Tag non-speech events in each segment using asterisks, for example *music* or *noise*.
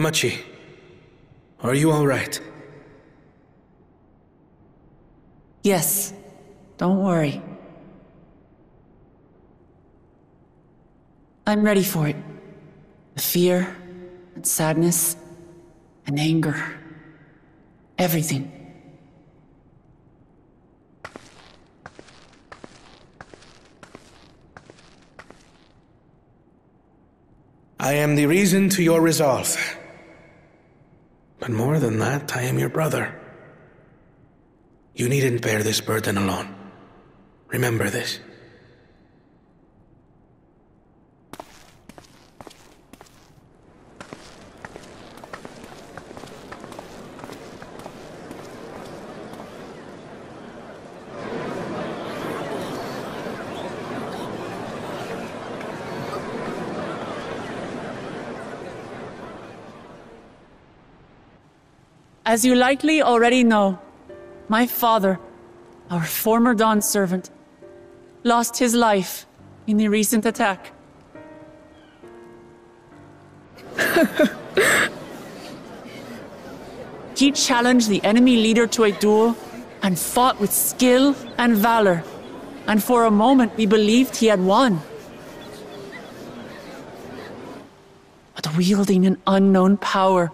Namachi, are you alright? Yes. Don't worry. I'm ready for it. The fear, and sadness, and anger. Everything. I am the reason to your resolve. But more than that, I am your brother. You needn't bear this burden alone. Remember this. As you likely already know, my father, our former Dawnservant, lost his life in the recent attack. *laughs* he challenged the enemy leader to a duel and fought with skill and valor, and for a moment we believed he had won. But wielding an unknown power,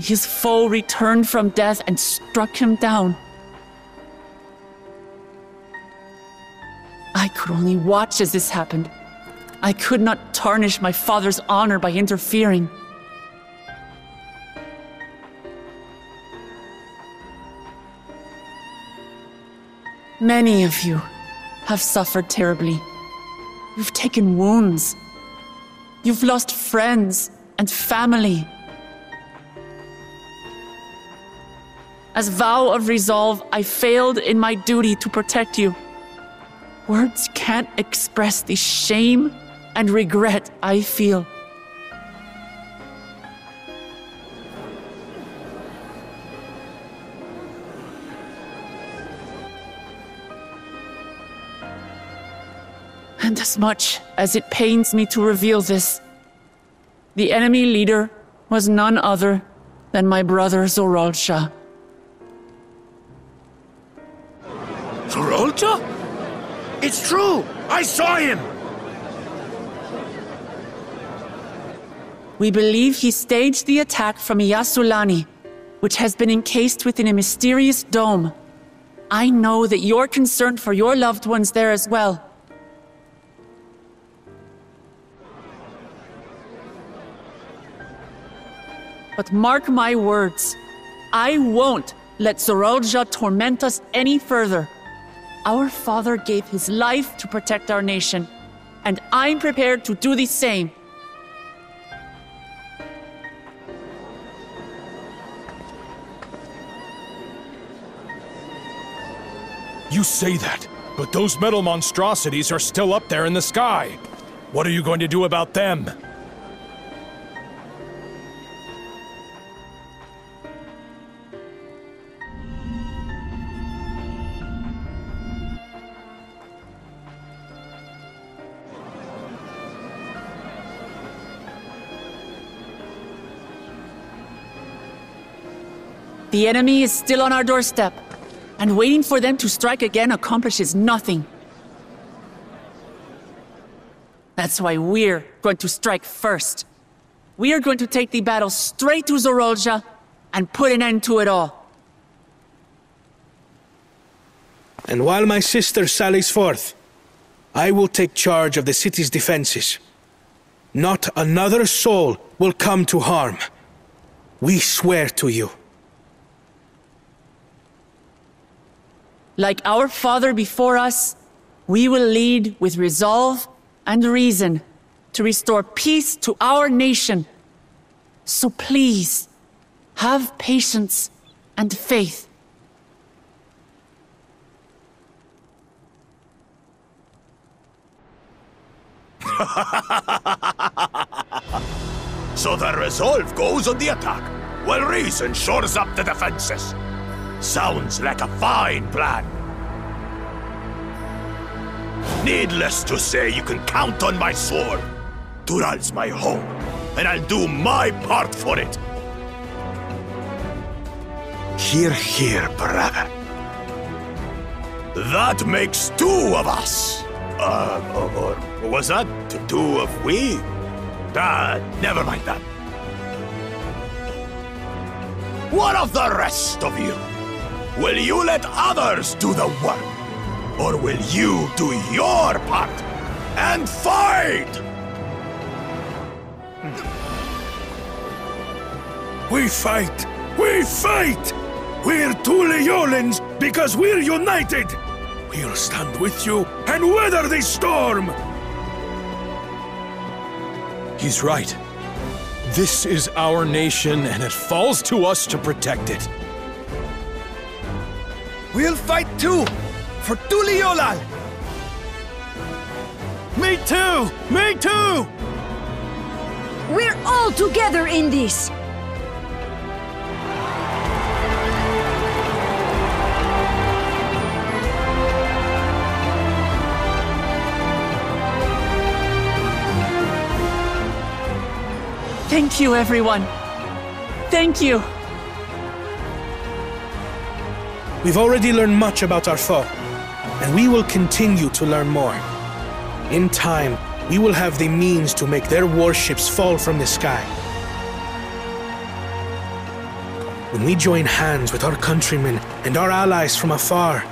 his foe returned from death and struck him down. I could only watch as this happened. I could not tarnish my father's honor by interfering. Many of you have suffered terribly. You've taken wounds. You've lost friends and family. As vow of resolve, I failed in my duty to protect you. Words can't express the shame and regret I feel. And as much as it pains me to reveal this, the enemy leader was none other than my brother Zoraal Zoraal Ja? It's true! I saw him! We believe he staged the attack from Yyasulani, which has been encased within a mysterious dome. I know that you're concerned for your loved ones there as well. But mark my words, I won't let Zoraal Ja torment us any further. Our father gave his life to protect our nation, and I'm prepared to do the same. You say that, but those metal monstrosities are still up there in the sky. What are you going to do about them? The enemy is still on our doorstep, and waiting for them to strike again accomplishes nothing. That's why we're going to strike first. We are going to take the battle straight to Zoraal Ja and put an end to it all. And while my sister sallies forth, I will take charge of the city's defenses. Not another soul will come to harm. We swear to you. Like our father before us, we will lead with resolve and reason to restore peace to our nation. So please, have patience and faith. *laughs* So the resolve goes on the attack, while reason shores up the defenses. Sounds like a fine plan. Needless to say, you can count on my sword. Tural's my home. and I'll do my part for it. Hear, hear, brother. That makes two of us. Uh, or, or was that two of we? Ah, never mind that. What of the rest of you? Will you let others do the work? Or will you do your part and fight? We fight! We fight! We're Tuliolans because we're united! We'll stand with you and weather this storm! He's right. This is our nation, and it falls to us to protect it. We'll fight too! For Tuliyollal! Me too! Me too! We're all together in this! Thank you, everyone. Thank you. We've already learned much about our foe, and we will continue to learn more. In time, we will have the means to make their warships fall from the sky. When we join hands with our countrymen and our allies from afar,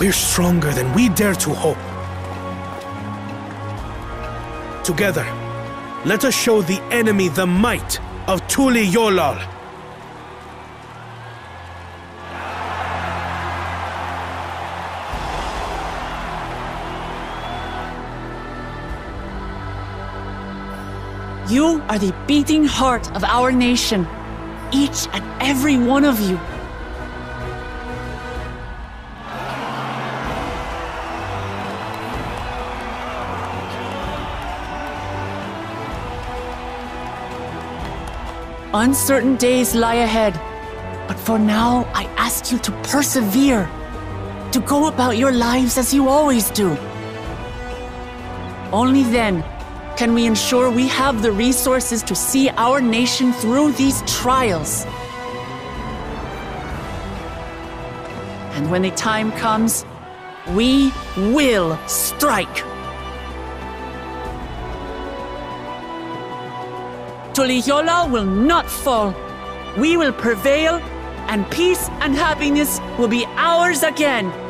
we're stronger than we dare to hope. Together, let us show the enemy the might of Tuliyollal. You are the beating heart of our nation, each and every one of you. Uncertain days lie ahead, but for now, I ask you to persevere, to go about your lives as you always do. Only then can we ensure we have the resources to see our nation through these trials. And when the time comes, we will strike. Toliola will not fall. We will prevail, and peace and happiness will be ours again.